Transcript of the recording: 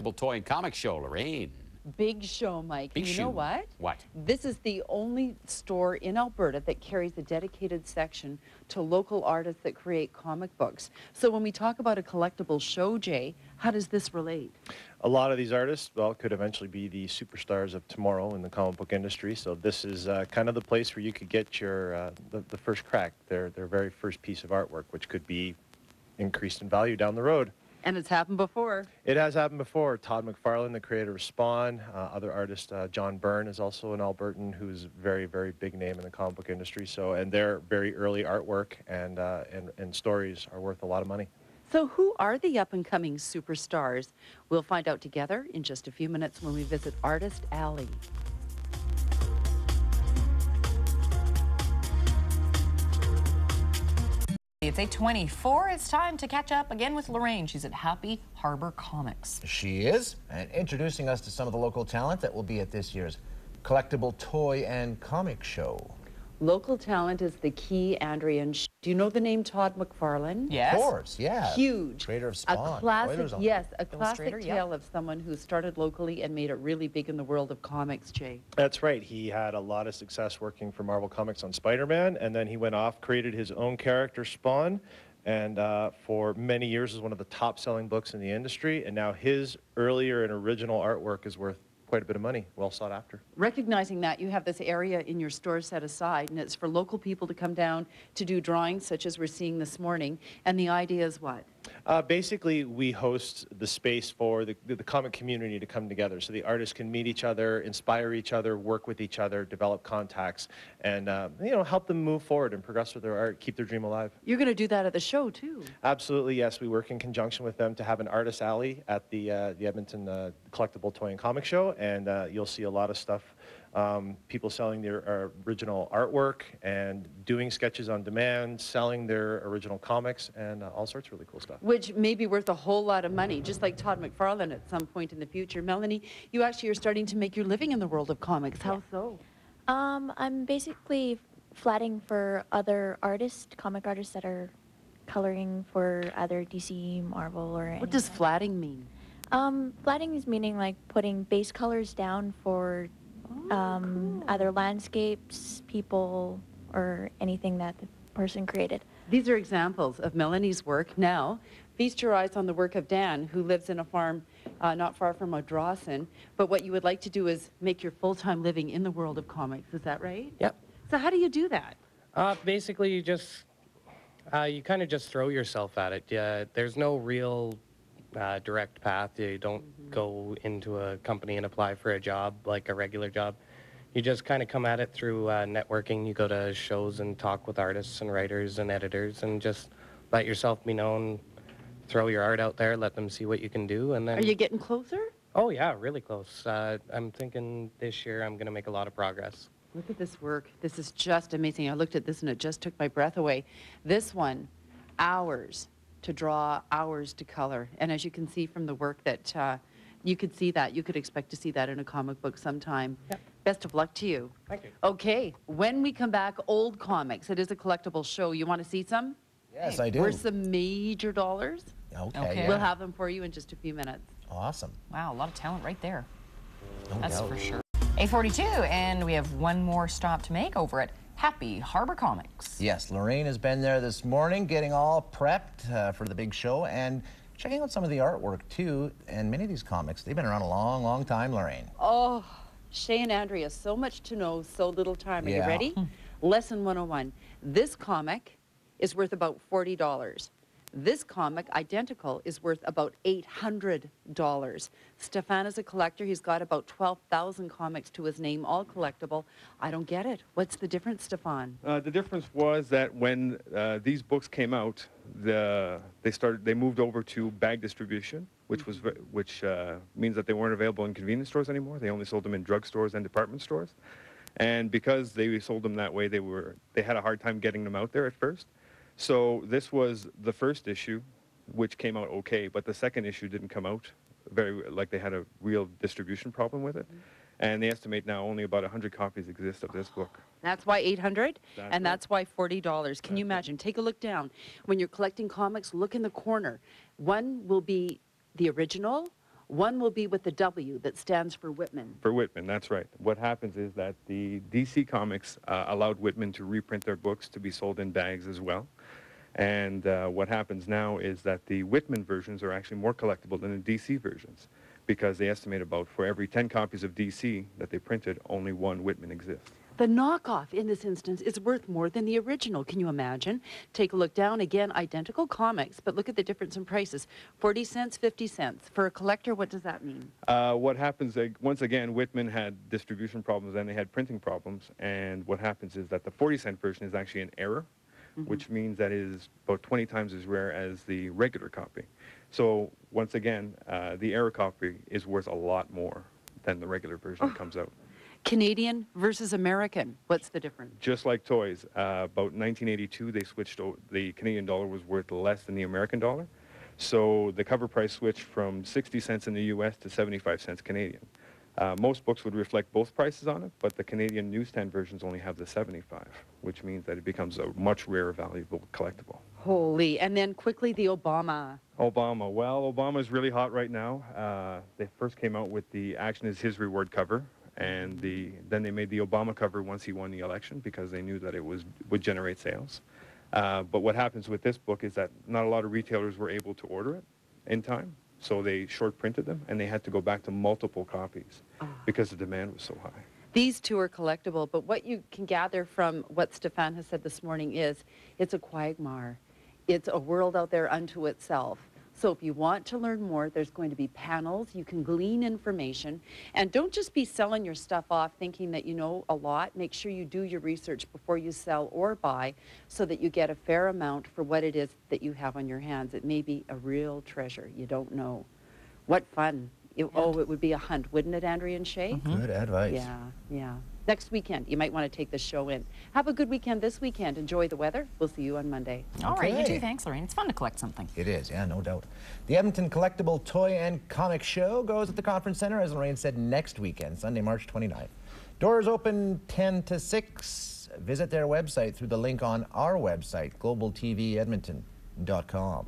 collectible toy and comic show, Lorraine. Big show, Mike. Big you show. know what? What? This is the only store in Alberta that carries a dedicated section to local artists that create comic books. So when we talk about a collectible show, Jay, how does this relate? A lot of these artists, well, could eventually be the superstars of tomorrow in the comic book industry. So this is uh, kind of the place where you could get your uh, the, the first crack, their their very first piece of artwork, which could be increased in value down the road. And it's happened before. It has happened before. Todd McFarlane, the creator of Spawn, uh, other artist uh, John Byrne is also an Albertan who's very, very big name in the comic book industry. So, and their very early artwork and uh, and, and stories are worth a lot of money. So who are the up-and-coming superstars? We'll find out together in just a few minutes when we visit Artist Alley. It's 824. It's time to catch up again with Lorraine. She's at Happy Harbor Comics. She is, and introducing us to some of the local talent that will be at this year's collectible toy and comic show. Local talent is the key, Andrea. And sh- do you know the name Todd McFarlane? Yes. Of course, yeah. Huge. Creator of Spawn. A classic, Oilers yes, a classic Illustrator, yeah. tale of someone who started locally and made it really big in the world of comics, Jay. That's right. He had a lot of success working for Marvel Comics on Spider-Man, and then he went off, created his own character, Spawn, and uh, for many years was one of the top-selling books in the industry. And now his earlier and original artwork is worth quite a bit of money, well sought after. Recognizing that, you have this area in your store set aside, and it's for local people to come down to do drawings, such as we're seeing this morning. And the idea is what? Uh, basically, we host the space for the, the comic community to come together so the artists can meet each other, inspire each other, work with each other, develop contacts, and uh, you know help them move forward and progress with their art, keep their dream alive. You're going to do that at the show, too. Absolutely, yes. We work in conjunction with them to have an artist alley at the uh, the Edmonton uh, Collectible Toy and Comic Show, and uh, you'll see a lot of stuff. Um, people selling their uh, original artwork and doing sketches on demand, selling their original comics, and uh, all sorts of really cool stuff. Which may be worth a whole lot of money, just like Todd McFarlane at some point in the future. Melanie, you actually are starting to make your living in the world of comics. How so? Um, I'm basically flatting for other artists, comic artists that are coloring for either DC, Marvel, or What does flatting mean? Um, flatting is meaning like putting base colors down for um, other landscapes, people, or anything that the person created. These are examples of Melanie's work. Now, feast your eyes on the work of Dan, who lives in a farm uh, not far from Odrosson. But what you would like to do is make your full-time living in the world of comics. Is that right? Yep. So how do you do that? Uh, basically, you just uh, you kind of just throw yourself at it. Yeah, there's no real uh, direct path. You don't go into a company and apply for a job like a regular job. You just kind of come at it through uh, networking. You go to shows and talk with artists and writers and editors, and just let yourself be known. Throw your art out there, let them see what you can do, and then. Are you getting closer? Oh yeah, really close. Uh, I'm thinking this year I'm gonna make a lot of progress. Look at this work. This is just amazing. I looked at this and it just took my breath away. This one, hours to draw, hours to color. And as you can see from the work that uh, you could see that, you could expect to see that in a comic book sometime. Yep. Best of luck to you. Thank you. Okay, when we come back, old comics. It is a collectible show. You want to see some? Yes, I do. Worth some major dollars. Okay, Okay. yeah. We'll have them for you in just a few minutes. Awesome. Wow, a lot of talent right there. No That's doubt. for sure. 842, and we have one more stop to make over at Happy Harbor Comics. Yes, Lorraine has been there this morning getting all prepped uh, for the big show and checking out some of the artwork too. And many of these comics, they've been around a long, long time, Lorraine. Oh, Shay and Andrea, so much to know, so little time. Are you ready? Lesson 101. This comic is worth about $40. This comic, identical, is worth about $800. Stefan is a collector. He's got about 12,000 comics to his name, all collectible. I don't get it. What's the difference, Stefan? Uh, the difference was that when uh, these books came out, the they started they moved over to bag distribution, which was which uh, means that they weren't available in convenience stores anymore. They only sold them in drugstores and department stores, and because they sold them that way, they were they had a hard time getting them out there at first. So this was the first issue, which came out okay, but the second issue didn't come out very like they had a real distribution problem with it. Mm-hmm. And they estimate now only about 100 copies exist of this oh, book. That's why 800 That's and right. that's why $40. Can you imagine? Take a look down. When you're collecting comics, look in the corner. One will be the original, One will be with the W that stands for Whitman. For Whitman, that's right. What happens is that the DC Comics uh, allowed Whitman to reprint their books to be sold in bags as well. And uh, what happens now is that the Whitman versions are actually more collectible than the DC versions because they estimate about for every 10 copies of DC that they printed, only one Whitman exists. The knockoff in this instance is worth more than the original. Can you imagine? Take a look down again, identical comics, but look at the difference in prices 40 cents, 50 cents. For a collector, what does that mean? Uh, what happens, once again, Whitman had distribution problems and they had printing problems. And what happens is that the 40 cent version is actually an error, which means that it is about 20 times as rare as the regular copy. So once again, uh, the error copy is worth a lot more than the regular version that comes out. Canadian versus American. What's the difference? Just like toys, uh, about 1982, they switched. O- the Canadian dollar was worth less than the American dollar, so the cover price switched from 60 cents in the U.S. to 75 cents Canadian. Uh, most books would reflect both prices on it, but the Canadian newsstand versions only have the 75, which means that it becomes a much rarer, valuable collectible. Holy. And then quickly, the Obama. Obama. Well, Obama is really hot right now. Uh, they first came out with the "Action is His Reward" cover, and the then they made the Obama cover once he won the election because they knew that it was would generate sales. Uh, but what happens with this book is that not a lot of retailers were able to order it in time, so they short printed them and they had to go back to multiple copies because the demand was so high. These two are collectible, but what you can gather from what Stefan has said this morning is it's a quagmire. It's a world out there unto itself. So if you want to learn more, there's going to be panels. You can glean information. And don't just be selling your stuff off thinking that you know a lot. Make sure you do your research before you sell or buy so that you get a fair amount for what it is that you have on your hands. It may be a real treasure. You don't know. What fun. It- oh, it would be a hunt, wouldn't it, Andrea and Shay? Mm-hmm. Good advice. Yeah, yeah. Next weekend, you might want to take the show in. Have a good weekend this weekend. Enjoy the weather. We'll see you on Monday. All right, you too. Thanks, Lorraine. It's fun to collect something. It is, yeah, no doubt. The Edmonton Collectible Toy and Comic Show goes at the Conference Center, as Lorraine said, next weekend, Sunday, March 29th. Doors open 10 to 6. Visit their website through the link on our website, globaltvedmonton.com.